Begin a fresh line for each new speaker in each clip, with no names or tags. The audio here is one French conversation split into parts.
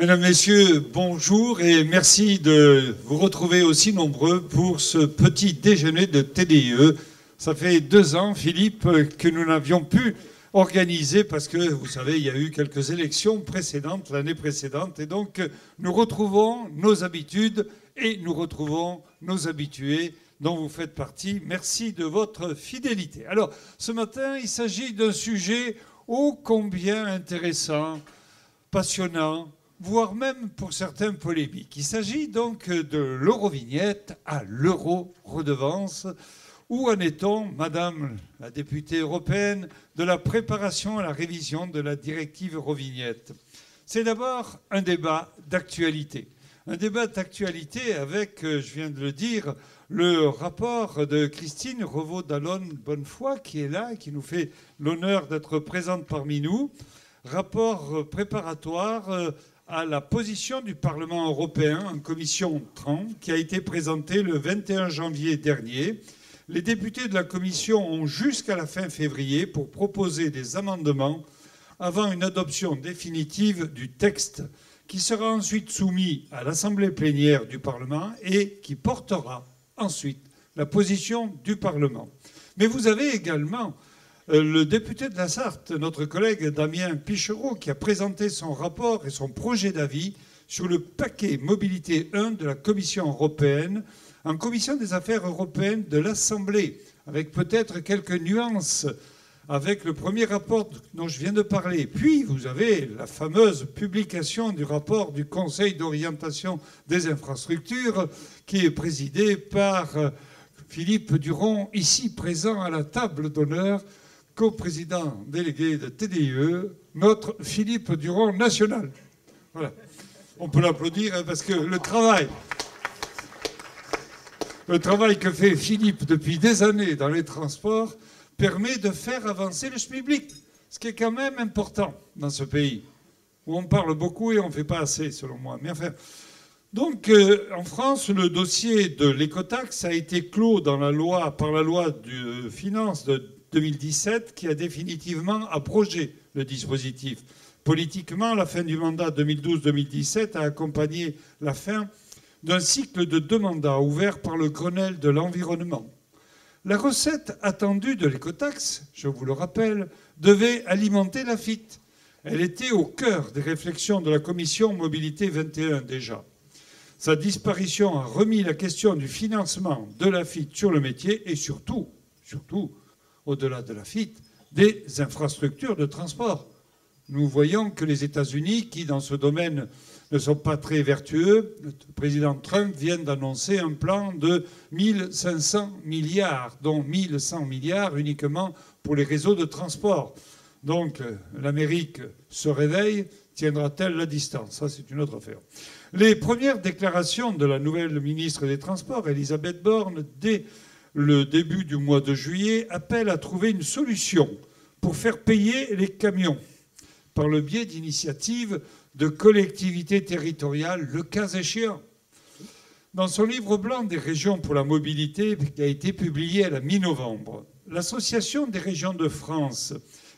Mesdames, Messieurs, bonjour et merci de vous retrouver aussi nombreux pour ce petit déjeuner de TDIE. Ça fait deux ans, Philippe, que nous n'avions pu organiser parce que, vous savez, il y a eu quelques élections précédentes, l'année précédente, et donc nous retrouvons nos habitudes et nous retrouvons nos habitués dont vous faites partie. Merci de votre fidélité. Alors, ce matin, il s'agit d'un sujet ô combien intéressant, passionnant, voire même pour certains polémiques. Il s'agit donc de l'eurovignette à l'euro-redevance. Où en est-on, Madame la députée européenne, de la préparation à la révision de la directive Eurovignette? C'est d'abord un débat d'actualité. Un débat d'actualité avec, euh, je viens de le dire, le rapport de Christine Revaud-Dallon-Bonnefoy qui est là et qui nous fait l'honneur d'être présente parmi nous. Rapport préparatoire euh, à la position du Parlement européen en commission 30 qui a été présenté le 21 janvier dernier. Les députés de la commission ont jusqu'à la fin février pour proposer des amendements avant une adoption définitive du texte qui sera ensuite soumis à l'Assemblée plénière du Parlement et qui portera ensuite la position du Parlement. Mais vous avez également le député de la Sarthe, notre collègue Damien Pichereau, qui a présenté son rapport et son projet d'avis sur le paquet mobilité 1 de la Commission européenne en commission des affaires européennes de l'Assemblée, avec peut-être quelques nuances avec le premier rapport dont je viens de parler. Puis vous avez la fameuse publication du rapport du Conseil d'orientation des infrastructures qui est présidé par euh, Philippe Duron, ici présent à la table d'honneur, co-président délégué de TDIE, notre Philippe Duron national. Voilà. On peut l'applaudir hein, parce que le travail, le travail que fait Philippe depuis des années dans les transports permet de faire avancer le public, ce qui est quand même important dans ce pays, où on parle beaucoup et on ne fait pas assez, selon moi. Mais enfin, donc, euh, en France, le dossier de l'écotaxe a été clos dans la loi, par la loi de finances de 2017, qui a définitivement abrogé le dispositif. Politiquement, la fin du mandat 2012-2017 a accompagné la fin d'un cycle de deux mandats ouverts par le Grenelle de l'environnement. La recette attendue de l'écotaxe, je vous le rappelle, devait alimenter la FIT. Elle était au cœur des réflexions de la commission Mobilité 21 déjà. Sa disparition a remis la question du financement de la FIT sur le métier et surtout, surtout, au-delà de la FIT, des infrastructures de transport. Nous voyons que les États-Unis, qui dans ce domaine ne sont pas très vertueux, le président Trump vient d'annoncer un plan de 1500 milliards, dont 1100 milliards uniquement pour les réseaux de transport. Donc l'Amérique se réveille, tiendra-t-elle la distance? Ça, c'est une autre affaire. Les premières déclarations de la nouvelle ministre des Transports, Elisabeth Borne, dès le début du mois de juillet, appelle à trouver une solution pour faire payer les camions par le biais d'initiatives de collectivités territoriales, le cas échéant. Dans son livre blanc des régions pour la mobilité, qui a été publié à la mi-novembre, l'Association des régions de France,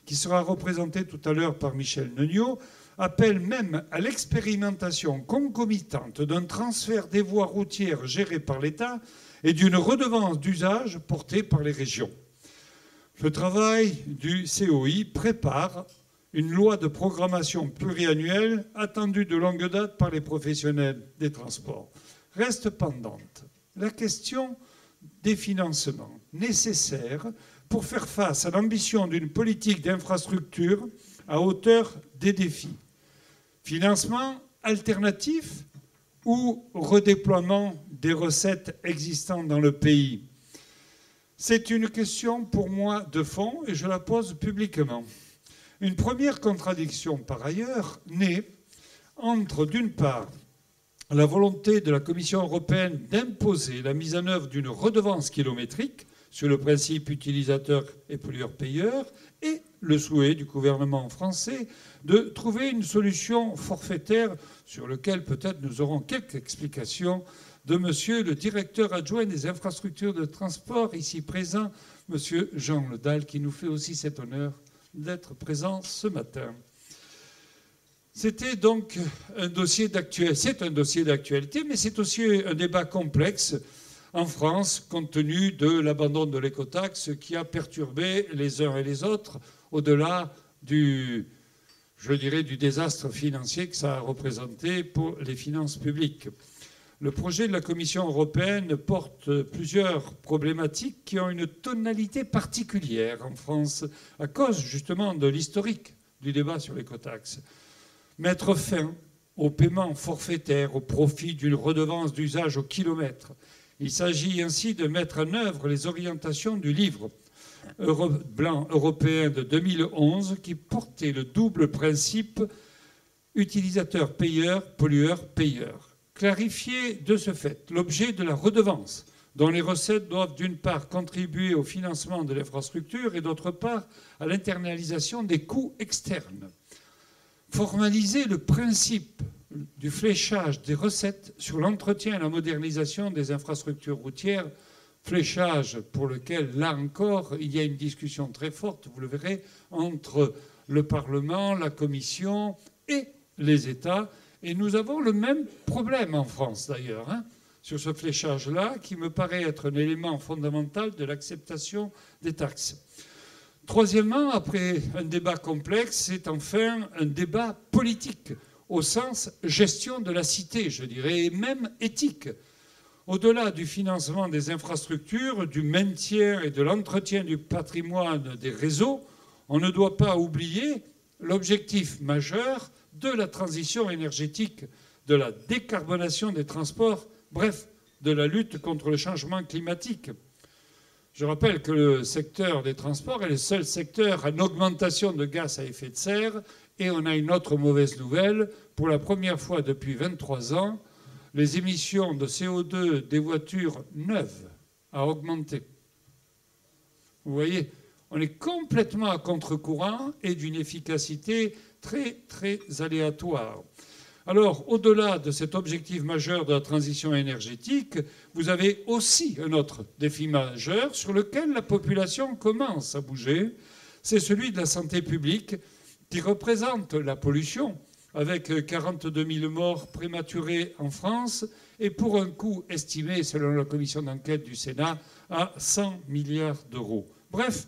qui sera représentée tout à l'heure par Michel Neugnot, appelle même à l'expérimentation concomitante d'un transfert des voies routières gérées par l'État et d'une redevance d'usage portée par les régions. Le travail du COI prépare une loi de programmation pluriannuelle attendue de longue date par les professionnels des transports. Reste pendante la question des financements nécessaires pour faire face à l'ambition d'une politique d'infrastructure à hauteur des défis. Financement alternatif ou redéploiement des recettes existantes dans le pays? C'est une question pour moi de fond et je la pose publiquement. Une première contradiction, par ailleurs, naît entre, d'une part, la volonté de la Commission européenne d'imposer la mise en œuvre d'une redevance kilométrique sur le principe utilisateur et pollueur-payeur et le souhait du gouvernement français de trouver une solution forfaitaire sur lequel peut-être nous aurons quelques explications de monsieur le directeur adjoint des infrastructures de transport ici présent, monsieur Jean Ledal, qui nous fait aussi cet honneur d'être présent ce matin. C'était donc un dossier d'actualité. C'est un dossier d'actualité, mais c'est aussi un débat complexe en France, compte tenu de l'abandon de l'écotaxe qui a perturbé les uns et les autres, au-delà du, désastre financier que ça a représenté pour les finances publiques. Le projet de la Commission européenne porte plusieurs problématiques qui ont une tonalité particulière en France, à cause justement de l'historique du débat sur l'écotaxe. Mettre fin au paiement forfaitaire au profit d'une redevance d'usage au kilomètre. Il s'agit ainsi de mettre en œuvre les orientations du livre blanc européen de 2011 qui portait le double principe utilisateur-payeur, pollueur-payeur clarifier de ce fait l'objet de la redevance, dont les recettes doivent d'une part contribuer au financement de l'infrastructure et d'autre part à l'internalisation des coûts externes. Formaliser le principe du fléchage des recettes sur l'entretien et la modernisation des infrastructures routières, fléchage pour lequel, là encore, il y a une discussion très forte, vous le verrez, entre le Parlement, la Commission et les États, et nous avons le même problème en France, d'ailleurs, hein, sur ce fléchage-là, qui me paraît être un élément fondamental de l'acceptation des taxes. Troisièmement, après un débat complexe, c'est enfin un débat politique, au sens gestion de la cité, je dirais, et même éthique. Au-delà du financement des infrastructures, du maintien et de l'entretien du patrimoine des réseaux, on ne doit pas oublier l'objectif majeur de la transition énergétique, de la décarbonation des transports, bref, de la lutte contre le changement climatique. Je rappelle que le secteur des transports est le seul secteur en augmentation de gaz à effet de serre. Et on a une autre mauvaise nouvelle. Pour la première fois depuis 23 ans, les émissions de CO2 des voitures neuves ont augmenté. Vous voyez, on est complètement à contre-courant et d'une efficacité très, très aléatoire. Alors, au-delà de cet objectif majeur de la transition énergétique, vous avez aussi un autre défi majeur sur lequel la population commence à bouger. C'est celui de la santé publique qui représente la pollution, avec 42 000 morts prématurés en France et pour un coût estimé, selon la commission d'enquête du Sénat, à 100 milliards d'euros. Bref,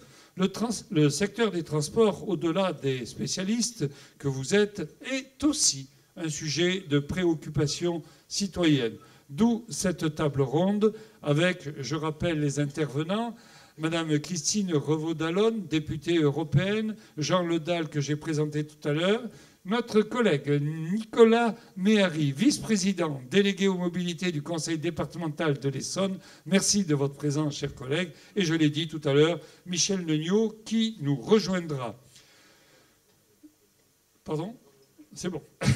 le, secteur des transports, au-delà des spécialistes que vous êtes, est aussi un sujet de préoccupation citoyenne. D'où cette table ronde avec, je rappelle les intervenants, Madame Christine Revaud-Dallon, députée européenne, Jean Ledal que j'ai présenté tout à l'heure, notre collègue Nicolas Méhari, vice-président délégué aux mobilités du Conseil départemental de l'Essonne, merci de votre présence, chers collègues. Et je l'ai dit tout à l'heure, Michel Neugnot qui nous rejoindra. Pardon? C'est bon.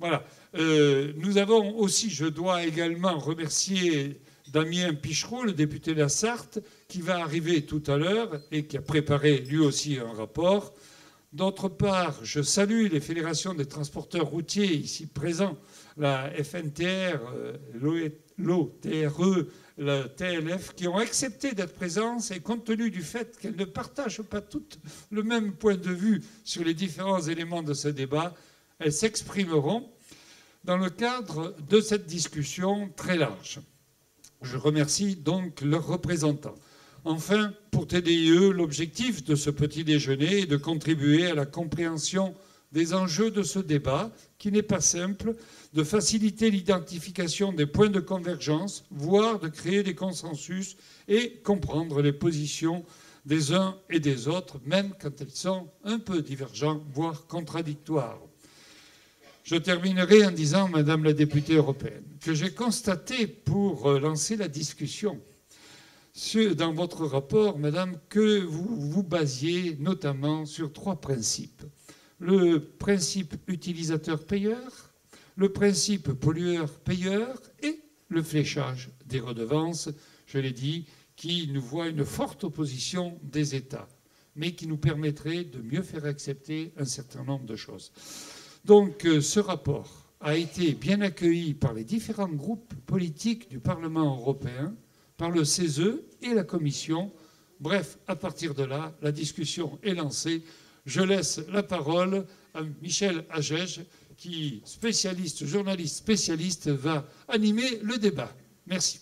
voilà. Euh, nous avons aussi, je dois également remercier Damien Pichereau, le député de la Sarthe, qui va arriver tout à l'heure et qui a préparé lui aussi un rapport. D'autre part, je salue les fédérations des transporteurs routiers ici présents, la FNTR, euh, l'OTRE, la TLF, qui ont accepté d'être présentes et compte tenu du fait qu'elles ne partagent pas toutes le même point de vue sur les différents éléments de ce débat, elles s'exprimeront dans le cadre de cette discussion très large. Je remercie donc leurs représentants. Enfin, pour TDIE, l'objectif de ce petit déjeuner est de contribuer à la compréhension des enjeux de ce débat, qui n'est pas simple, de faciliter l'identification des points de convergence, voire de créer des consensus et comprendre les positions des uns et des autres, même quand elles sont un peu divergentes, voire contradictoires. Je terminerai en disant, Madame la députée européenne, que j'ai constaté pour lancer la discussion dans votre rapport, Madame, que vous vous basiez notamment sur trois principes. Le principe utilisateur-payeur, le principe pollueur-payeur et le fléchage des redevances, je l'ai dit, qui nous voit une forte opposition des États, mais qui nous permettrait de mieux faire accepter un certain nombre de choses. Donc euh, ce rapport a été bien accueilli par les différents groupes politiques du Parlement européen par le CESE et la Commission. Bref, à partir de là, la discussion est lancée. Je laisse la parole Michel Agege, qui, spécialiste, journaliste spécialiste, va animer le débat. Merci.